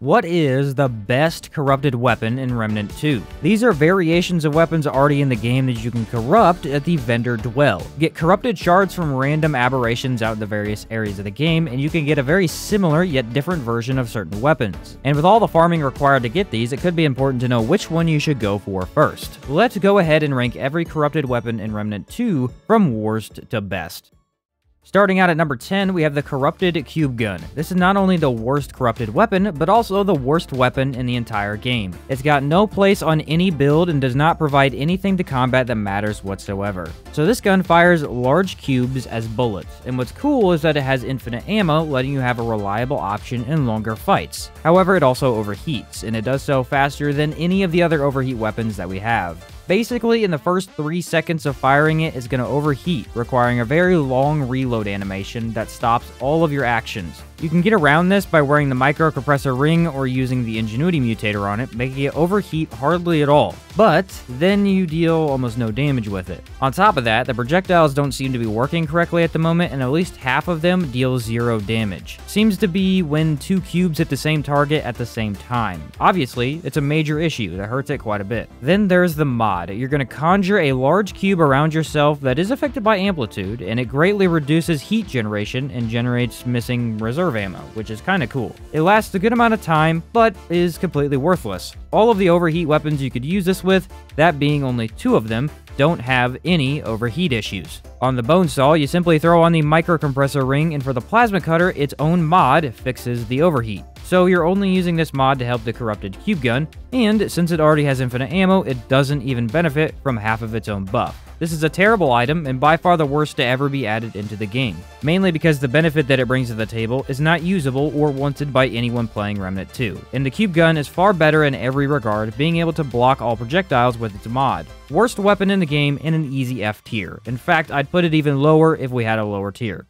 What is the best corrupted weapon in Remnant 2? These are variations of weapons already in the game that you can corrupt at the Vendor Dwell. Get corrupted shards from random aberrations out in the various areas of the game, and you can get a very similar yet different version of certain weapons. And with all the farming required to get these, it could be important to know which one you should go for first. Let's go ahead and rank every corrupted weapon in Remnant 2 from worst to best. Starting out at number 10, we have the Corrupted Cube Gun. This is not only the worst corrupted weapon, but also the worst weapon in the entire game. It's got no place on any build and does not provide anything to combat that matters whatsoever. So this gun fires large cubes as bullets, and what's cool is that it has infinite ammo, letting you have a reliable option in longer fights. However, it also overheats, and it does so faster than any of the other overheat weapons that we have. Basically, in the first 3 seconds of firing it, it's going to overheat, requiring a very long reload animation that stops all of your actions. You can get around this by wearing the microcompressor ring or using the Ingenuity mutator on it, making it overheat hardly at all. But then you deal almost no damage with it. On top of that, the projectiles don't seem to be working correctly at the moment, and at least half of them deal zero damage. Seems to be when two cubes hit the same target at the same time. Obviously, it's a major issue that hurts it quite a bit. Then there's the mod. You're going to conjure a large cube around yourself that is affected by amplitude, and it greatly reduces heat generation and generates missing reserve ammo, which is kinda cool. It lasts a good amount of time, but is completely worthless. All of the overheat weapons you could use this with, that being only two of them, don't have any overheat issues. On the bone saw, you simply throw on the microcompressor ring, and for the plasma cutter, its own mod fixes the overheat. So you're only using this mod to help the corrupted cube gun, and since it already has infinite ammo, it doesn't even benefit from half of its own buff. This is a terrible item and by far the worst to ever be added into the game, mainly because the benefit that it brings to the table is not usable or wanted by anyone playing Remnant 2. And the cube gun is far better in every regard, being able to block all projectiles with its mod. Worst weapon in the game in an easy F tier. In fact, I'd put it even lower if we had a lower tier.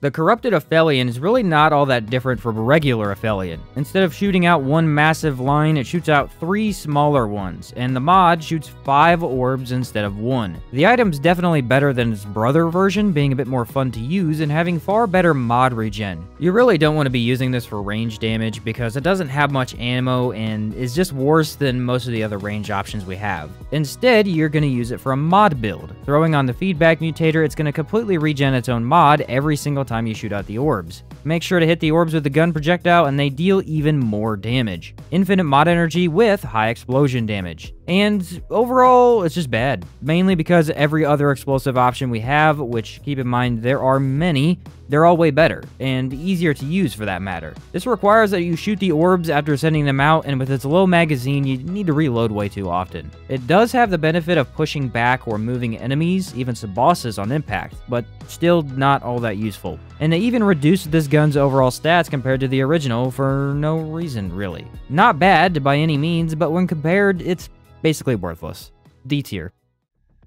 The corrupted Aphelion is really not all that different from a regular Aphelion. Instead of shooting out one massive line, it shoots out three smaller ones, and the mod shoots five orbs instead of one. The item's definitely better than its brother version, being a bit more fun to use and having far better mod regen. You really don't want to be using this for range damage because it doesn't have much ammo and is just worse than most of the other range options we have. Instead, you're going to use it for a mod build. Throwing on the feedback mutator, it's going to completely regen its own mod every single time you shoot out the orbs. Make sure to hit the orbs with the gun projectile and they deal even more damage. Infinite mod energy with high explosion damage. And overall, it's just bad. Mainly because every other explosive option we have, which keep in mind there are many, they're all way better, and easier to use for that matter. This requires that you shoot the orbs after sending them out, and with its low magazine, you need to reload way too often. It does have the benefit of pushing back or moving enemies, even some bosses on impact, but still not all that useful. And they even reduced this gun's overall stats compared to the original for no reason, really. Not bad by any means, but when compared, it's basically worthless. D tier.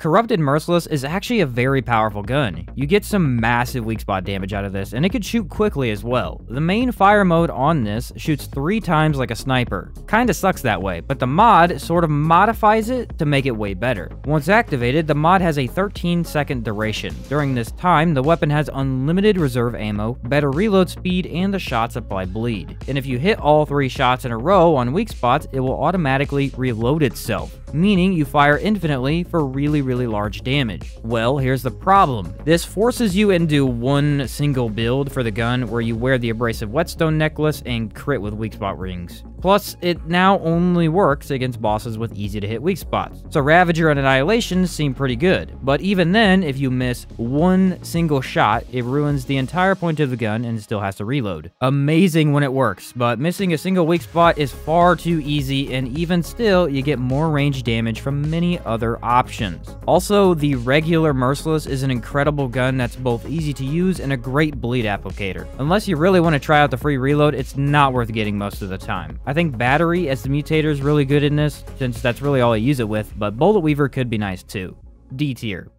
Corrupted Merciless is actually a very powerful gun. You get some massive weak spot damage out of this, and it could shoot quickly as well. The main fire mode on this shoots three times like a sniper. Kinda sucks that way, but the mod sort of modifies it to make it way better. Once activated, the mod has a 13 second duration. During this time, the weapon has unlimited reserve ammo, better reload speed, and the shots apply bleed. And if you hit all three shots in a row on weak spots, it will automatically reload itself meaning you fire infinitely for really, really large damage. Well, here's the problem. This forces you into one single build for the gun where you wear the abrasive whetstone necklace and crit with weak spot rings. Plus, it now only works against bosses with easy to hit weak spots. So Ravager and Annihilation seem pretty good, but even then, if you miss one single shot, it ruins the entire point of the gun and still has to reload. Amazing when it works, but missing a single weak spot is far too easy, and even still, you get more range damage from many other options. Also, the regular Merciless is an incredible gun that's both easy to use and a great bleed applicator. Unless you really want to try out the free reload, it's not worth getting most of the time. I think Battery as the mutator is really good in this, since that's really all I use it with, but Bullet Weaver could be nice too. D tier.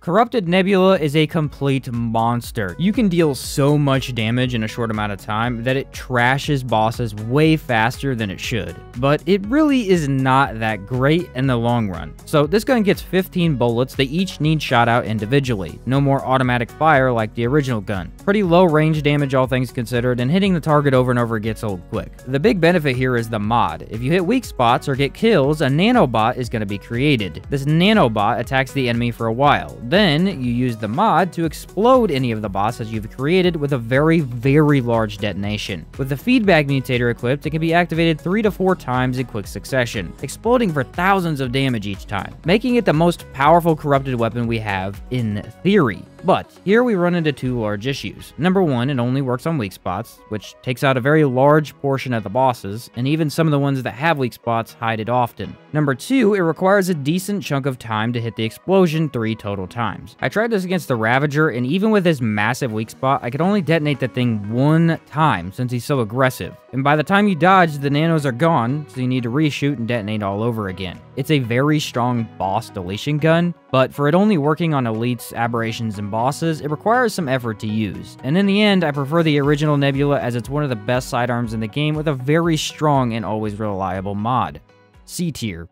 Corrupted Nebula is a complete monster. You can deal so much damage in a short amount of time that it trashes bosses way faster than it should. But it really is not that great in the long run. So this gun gets 15 bullets, they each need shot out individually. No more automatic fire like the original gun. Pretty low range damage all things considered, and hitting the target over and over gets old quick. The big benefit here is the mod. If you hit weak spots or get kills, a nanobot is going to be created. This nanobot attacks the enemy for a while. Then, you use the mod to explode any of the bosses you've created with a very, very large detonation. With the feedback mutator equipped, it can be activated 3 to 4 times in quick succession, exploding for thousands of damage each time, making it the most powerful corrupted weapon we have in theory. But here we run into two large issues. Number one, it only works on weak spots, which takes out a very large portion of the bosses, and even some of the ones that have weak spots hide it often. Number two, it requires a decent chunk of time to hit the explosion three total times. I tried this against the Ravager, and even with his massive weak spot, I could only detonate the thing one time since he's so aggressive. And by the time you dodge, the nanos are gone, so you need to reshoot and detonate all over again. It's a very strong boss deletion gun, but for it only working on elites, aberrations, and bosses, it requires some effort to use. And in the end, I prefer the original Nebula as it's one of the best sidearms in the game with a very strong and always reliable mod. C tier.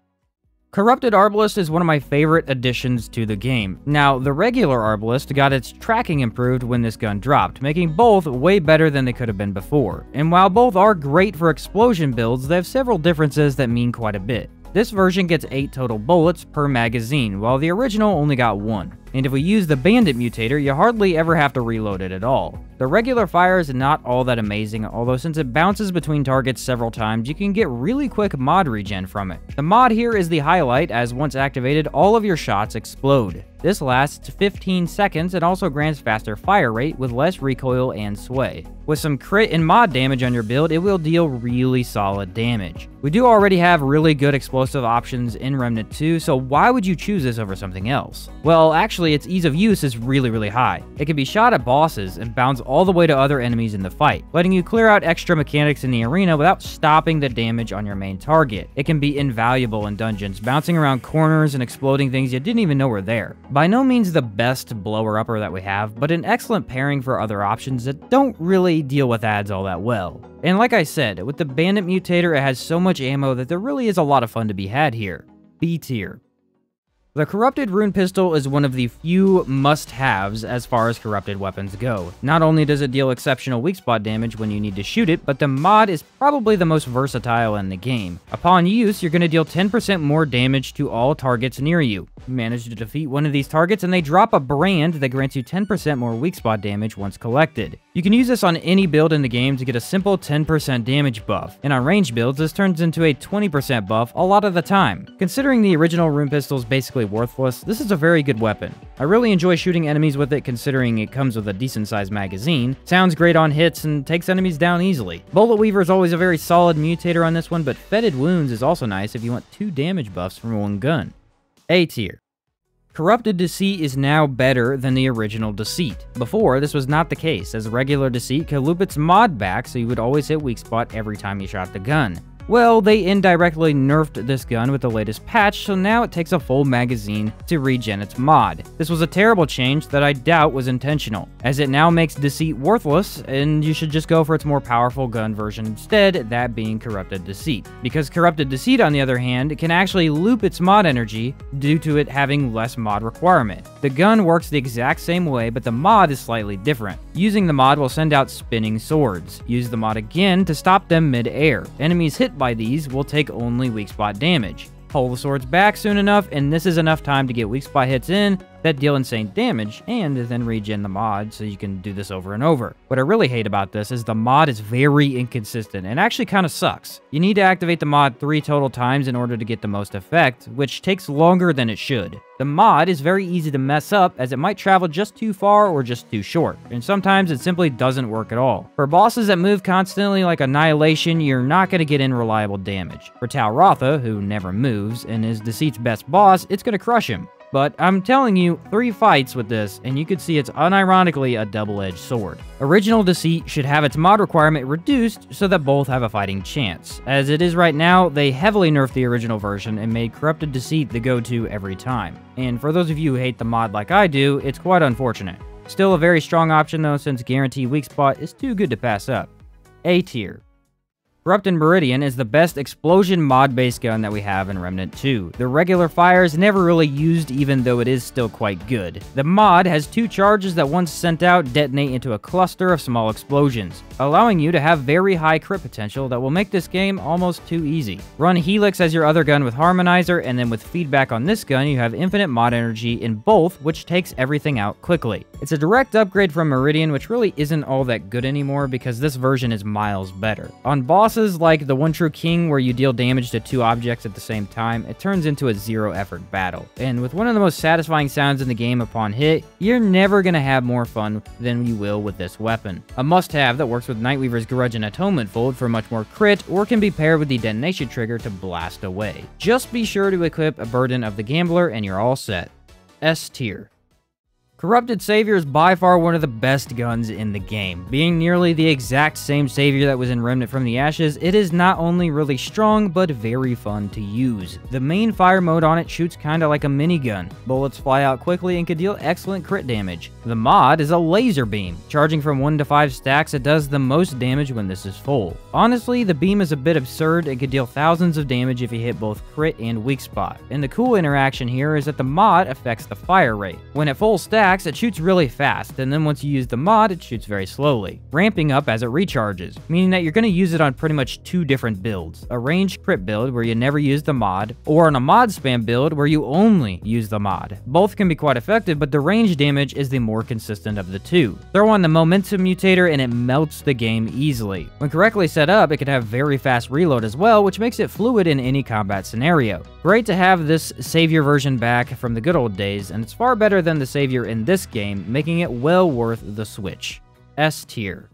Corrupted Arbalest is one of my favorite additions to the game. Now, the regular Arbalest got its tracking improved when this gun dropped, making both way better than they could have been before. And while both are great for explosion builds, they have several differences that mean quite a bit. This version gets 8 total bullets per magazine, while the original only got 1 and if we use the Bandit mutator, you hardly ever have to reload it at all. The regular fire is not all that amazing, although since it bounces between targets several times, you can get really quick mod regen from it. The mod here is the highlight, as once activated, all of your shots explode. This lasts 15 seconds and also grants faster fire rate with less recoil and sway. With some crit and mod damage on your build, it will deal really solid damage. We do already have really good explosive options in Remnant 2, so why would you choose this over something else? Well, actually Its ease of use is really, really high. It can be shot at bosses and bounce all the way to other enemies in the fight, letting you clear out extra mechanics in the arena without stopping the damage on your main target. It can be invaluable in dungeons, bouncing around corners and exploding things you didn't even know were there. By no means the best blower-upper that we have, but an excellent pairing for other options that don't really deal with ads all that well. And like I said, with the Bandit Mutator, it has so much ammo that there really is a lot of fun to be had here. B tier. The Corrupted Rune Pistol is one of the few must-haves as far as corrupted weapons go. Not only does it deal exceptional weak spot damage when you need to shoot it, but the mod is probably the most versatile in the game. Upon use, you're going to deal 10% more damage to all targets near you. Manage to defeat one of these targets and they drop a brand that grants you 10% more weak spot damage once collected. You can use this on any build in the game to get a simple 10% damage buff, and on range builds this turns into a 20% buff a lot of the time. Considering the original Rune Pistol is basically worthless, this is a very good weapon. I really enjoy shooting enemies with it considering it comes with a decent sized magazine, sounds great on hits, and takes enemies down easily. Bullet Weaver is always a very solid mutator on this one, but Fetid Wounds is also nice if you want two damage buffs from one gun. A tier. Corrupted Deceit is now better than the original Deceit. Before, this was not the case, as regular Deceit could loop its mod back so you would always hit weak spot every time you shot the gun. Well, they indirectly nerfed this gun with the latest patch, so now it takes a full magazine to regen its mod. This was a terrible change that I doubt was intentional, as it now makes Deceit worthless, and you should just go for its more powerful gun version instead, that being Corrupted Deceit. Because Corrupted Deceit, on the other hand, can actually loop its mod energy due to it having less mod requirement. The gun works the exact same way, but the mod is slightly different. Using the mod will send out spinning swords. Use the mod again to stop them mid-air. Enemies hit by these will take only weak spot damage. Pull the swords back soon enough, and this is enough time to get weak spot hits in that deal insane damage, and then regen the mod so you can do this over and over. What I really hate about this is the mod is very inconsistent and actually kind of sucks. You need to activate the mod three total times in order to get the most effect, which takes longer than it should. The mod is very easy to mess up as it might travel just too far or just too short, and sometimes it simply doesn't work at all. For bosses that move constantly like Annihilation, you're not going to get in reliable damage. For Tal Ratha, who never moves, and is Deceit's best boss, it's going to crush him. But I'm telling you, three fights with this, and you could see it's unironically a double-edged sword. Original Deceit should have its mod requirement reduced so that both have a fighting chance. As it is right now, they heavily nerfed the original version and made Corrupted Deceit the go-to every time. And for those of you who hate the mod like I do, it's quite unfortunate. Still a very strong option though since Guaranteed Weak Spot is too good to pass up. A tier. Corrupted Meridian is the best explosion mod-based gun that we have in Remnant 2. The regular fire is never really used even though it is still quite good. The mod has two charges that once sent out detonate into a cluster of small explosions, allowing you to have very high crit potential that will make this game almost too easy. Run Helix as your other gun with Harmonizer, and then with feedback on this gun you have infinite mod energy in both, which takes everything out quickly. It's a direct upgrade from Meridian, which really isn't all that good anymore because this version is miles better. On bosses bosses like the One True King, where you deal damage to two objects at the same time, it turns into a zero effort battle. And with one of the most satisfying sounds in the game upon hit, you're never going to have more fun than you will with this weapon. A must have that works with Nightweaver's Grudge and Atonement Fold for much more crit, or can be paired with the detonation trigger to blast away. Just be sure to equip a Burden of the Gambler and you're all set. S tier. Corrupted Savior is by far one of the best guns in the game. Being nearly the exact same Savior that was in Remnant from the Ashes, it is not only really strong, but very fun to use. The main fire mode on it shoots kinda like a minigun. Bullets fly out quickly and can deal excellent crit damage. The mod is a laser beam. Charging from 1 to 5 stacks, it does the most damage when this is full. Honestly, the beam is a bit absurd and could deal thousands of damage if you hit both crit and weak spot. And the cool interaction here is that the mod affects the fire rate. When at full stack, attacks, it shoots really fast, and then once you use the mod, it shoots very slowly, ramping up as it recharges, meaning that you're going to use it on pretty much two different builds. A range crit build where you never use the mod, or on a mod spam build where you only use the mod. Both can be quite effective, but the range damage is the more consistent of the two. Throw on the momentum mutator and it melts the game easily. When correctly set up, it can have very fast reload as well, which makes it fluid in any combat scenario. Great to have this Savior version back from the good old days, and it's far better than the Savior in in this game, making it well worth the Switch. S tier.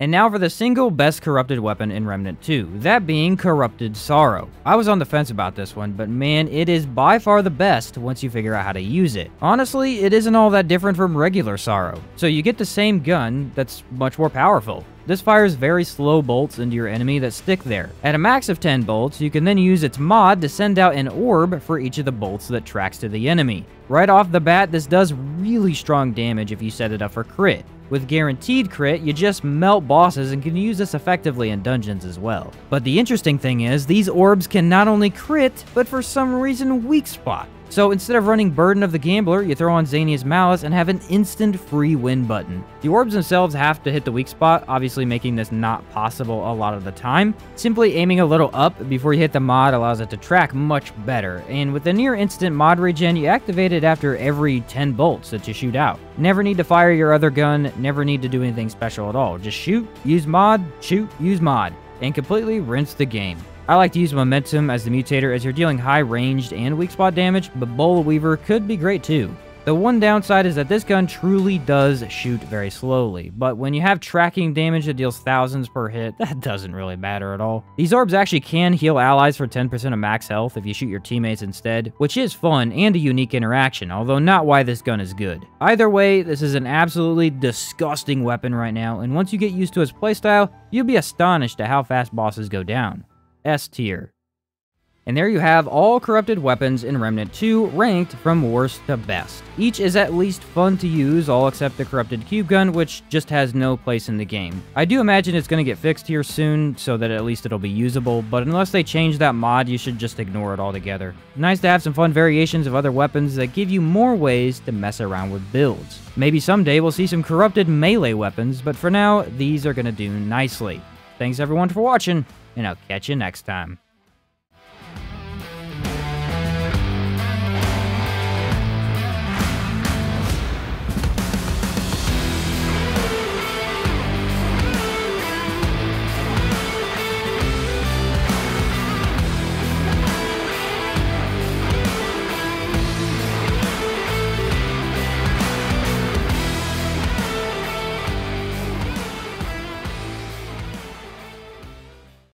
And now for the single best corrupted weapon in Remnant 2, that being Corrupted Sorrow. I was on the fence about this one, but man, it is by far the best once you figure out how to use it. Honestly, it isn't all that different from regular Sorrow. So you get the same gun that's much more powerful. This fires very slow bolts into your enemy that stick there. At a max of 10 bolts, you can then use its mod to send out an orb for each of the bolts that tracks to the enemy. Right off the bat, this does really strong damage if you set it up for crit. With Guaranteed Crit, you just melt bosses and can use this effectively in dungeons as well. But the interesting thing is, these orbs can not only crit, but for some reason weak spot. So instead of running Burden of the Gambler, you throw on Zania's Malice and have an instant free win button. The orbs themselves have to hit the weak spot, obviously making this not possible a lot of the time. Simply aiming a little up before you hit the mod allows it to track much better, and with the near instant mod regen, you activate it after every 10 bolts that you shoot out. Never need to fire your other gun, never need to do anything special at all. Just shoot, use mod, shoot, use mod, and completely rinse the game. I like to use Momentum as the mutator as you're dealing high ranged and weak spot damage, but Bullet Weaver could be great too. The one downside is that this gun truly does shoot very slowly, but when you have tracking damage that deals thousands per hit, that doesn't really matter at all. These orbs actually can heal allies for 10% of max health if you shoot your teammates instead, which is fun and a unique interaction, although not why this gun is good. Either way, this is an absolutely disgusting weapon right now, and once you get used to its playstyle, you'll be astonished at how fast bosses go down. S tier. And there you have all corrupted weapons in Remnant 2 ranked from worst to best. Each is at least fun to use, all except the corrupted cube gun, which just has no place in the game. I do imagine it's going to get fixed here soon, so that at least it'll be usable, but unless they change that mod, you should just ignore it altogether. Nice to have some fun variations of other weapons that give you more ways to mess around with builds. Maybe someday we'll see some corrupted melee weapons, but for now, these are going to do nicely. Thanks everyone for watching, and I'll catch you next time.